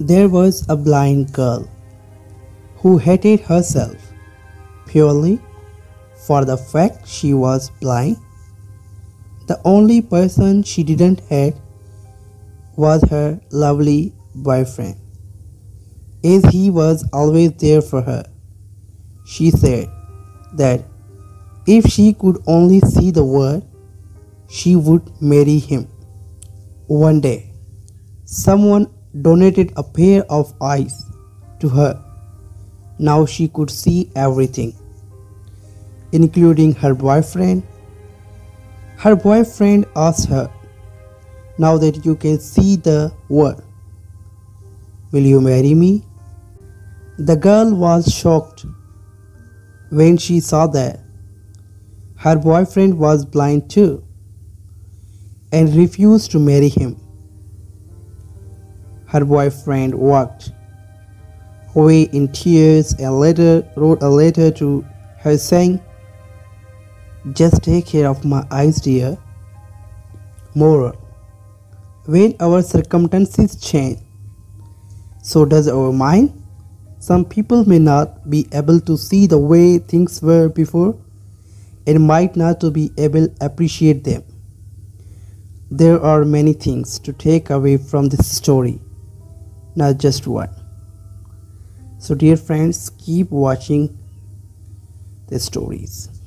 There was a blind girl who hated herself purely for the fact she was blind. The only person she didn't hate was her lovely boyfriend, as he was always there for her. She said that if she could only see the world, she would marry him. One day, someone donated a pair of eyes to her. Now she could see everything, including her boyfriend. Her boyfriend asked her, Now that you can see the world, will you marry me? The girl was shocked when she saw that her boyfriend was blind too and refused to marry him. Her boyfriend walked away in tears and later wrote a letter to her saying, Just take care of my eyes, dear. Moral When our circumstances change, so does our mind. Some people may not be able to see the way things were before and might not to be able appreciate them. There are many things to take away from this story, not just one. So, dear friends, keep watching the stories.